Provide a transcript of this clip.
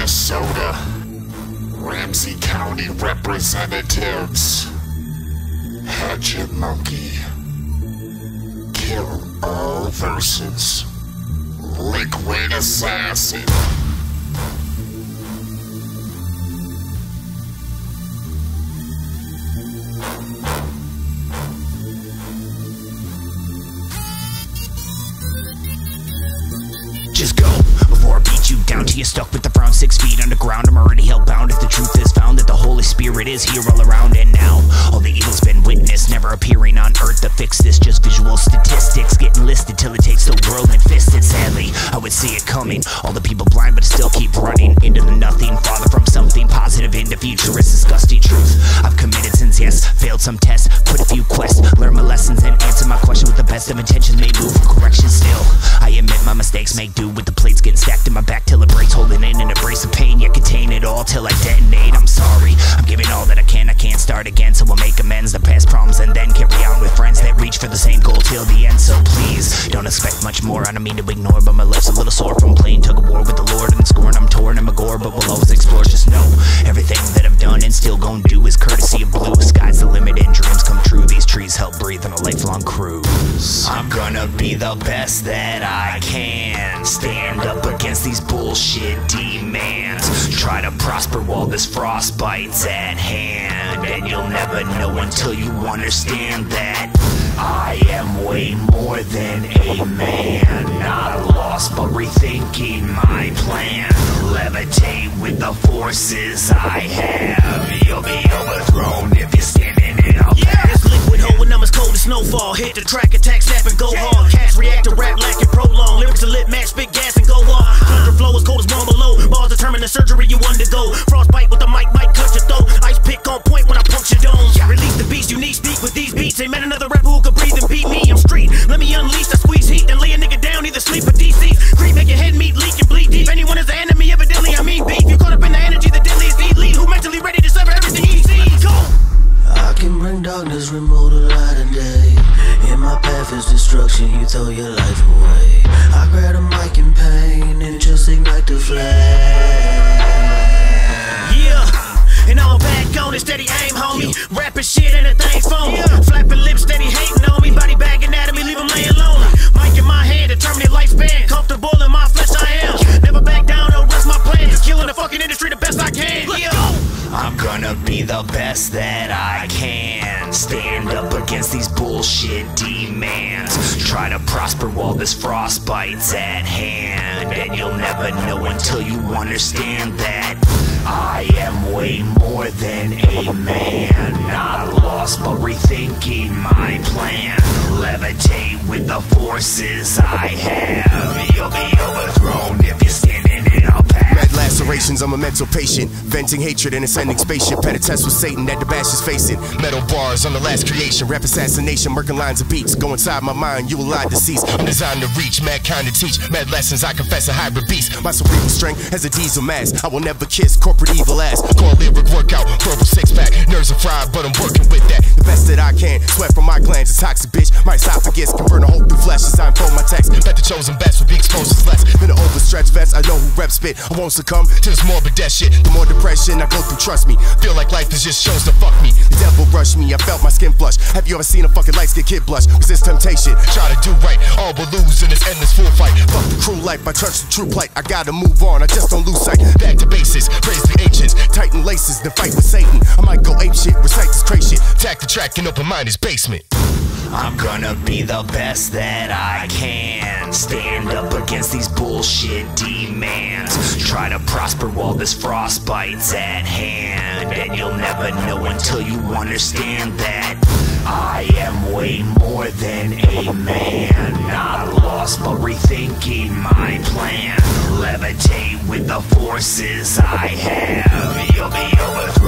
Minnesota. Ramsey County representatives. Hatchet Monkey. Kill all verses. Liquid Assassin. Down till you're stuck with the frown six feet underground. I'm already held bound if the truth is found that the Holy Spirit is here all around and now. All the evil's been witnessed, never appearing on earth to fix this. Just visual statistics getting listed till it takes the world and fist it. Sadly, I would see it coming. All the people blind but still keep running into the nothing. Father from something positive into futurist disgusting truth. I've committed sins, yes, failed some tests, of intentions. may move for correction still. I admit my mistakes, make do with the plates getting stacked in my back till it breaks, holding in an embrace of pain, yet contain it all till I detonate. I'm sorry, I'm giving all that I can. I can't start again, so we'll make amends. The past problems and then carry on with friends that reach for the same goal till the end. So please, don't expect much more. I don't mean to ignore, but my life's a little sore from playing tug of war with the Lord and scorn. I'm torn and gore, but we'll always explore. Just know everything that I've done and still gon' do is courtesy of blue. Help on a lifelong cruise. I'm gonna be the best that I can. Stand up against these bullshit demands. Try to prosper while this frostbite's at hand. And you'll never know until you understand that. I am way more than a man. Not lost, but rethinking my plan. Levitate with the forces I have. You'll be overthrown Hit the track, attack, snap, and go hard. Cats react to rap like it prolong. Lyrics a lit match, spit gas, and go on. Thunder flow as cold as one below. Balls determine the surgery you undergo. Frostbite with the mic, mic cut your throat. Ice pick on point when I punch puncture domes. Release the beast, you need speak with these beats. Ain't met another rapper who could breathe and beat me. I'm street. Let me unleash, I squeeze heat, then lay a nigga down, either sleep or DC. Creep, make your head meat, leak life away. I grab a mic in pain and just ignite the flame. Yeah, and I'm back on it, steady aim, homie. Rapping shit, anything phony. Flapping lips, steady hating the best that I can. Stand up against these bullshit demands. Try to prosper while this frostbite's at hand. And you'll never know until you understand that. I am way more than a man. Not lost, but rethinking my plan. Levitate with the forces I have. You'll be overthrown if lacerations, I'm a mental patient. Venting hatred in ascending spaceship. Had a test with Satan that the bash is facing. Metal bars on the last creation. Rap assassination, murking lines of beats. Go inside my mind, you will lie deceased. I'm designed to reach, mad kind to teach. Mad lessons, I confess a hybrid beast. My cerebral strength has a diesel mass. I will never kiss corporate evil ass. Core lyric workout, verbal six pack. Nerves are fried, but I'm working with that. The best that I can. Sweat from my glands, a toxic bitch. My esophagus convert a whole through flesh as I unfold my text. Bet the chosen best will be exposed as less than an overstretched vest. I know who reps spit. I won't succumb to this morbid death shit. The more depression I go through, trust me. Feel like life is just shows to fuck me. The devil rushed me, I felt my skin flush. Have you ever seen a fucking light skinned kid blush? Resist temptation, try to do right. All but lose in this endless full fight. Cruel life, I trust the true plight. I gotta move on, I just don't lose sight. Back to basics, praise the ancients. Tighten laces, then fight with Satan. I might go ape shit, recite this crazy shit. Tack the track and open mind his basement. I'm gonna be the best that I can. Stand up against these bullshit demands. Try to prosper while this frostbite's at hand. And you'll never know until you understand that. I am way more than a man. Not lost, but rethinking my plan. Levitate with the forces I have. You'll be overthrown